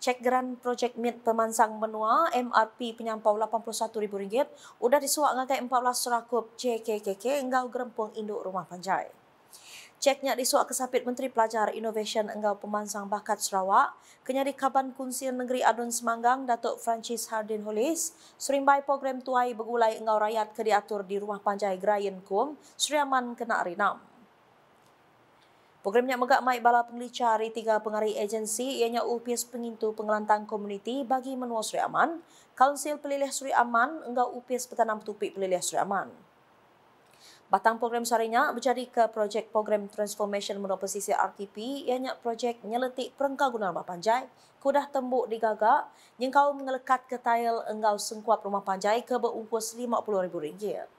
Cek geran projek MIT Pemansang Menua MRP penyampau RM81,000 sudah disuak ngakai 14 serakup JKKK enggau gerempung induk rumah panjai. Ceknya disuak kesapit Menteri Pelajar Innovation enggau Pemansang Bakat Sarawak, kenyari Kaban Kunsian Negeri Adun Semanggang, Datuk Francis Hardin Holis, serimbai program tuai begulai enggau rakyat ke diatur di rumah panjai Grayan Kum, Seriaman kena rinam. Programnya megak mai bala pengelicah hari tiga pengari agensi ianya UPS pengintu pengelantang komuniti bagi menua Sri Aman, Kaunsil Pelilih Sri Aman enggau UPS petanam tupik Pelilih Sri Aman. Batang program sarinya berjadi ke projek program Transformation Menua Pesisir RTP ianya projek nyeletik perengkau guna rumah panjai kudah tembuk digagak yang kau mengelekat ke tayal enggau sengkuap rumah panjai ke berungkus RM50,000.